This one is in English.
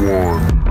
one.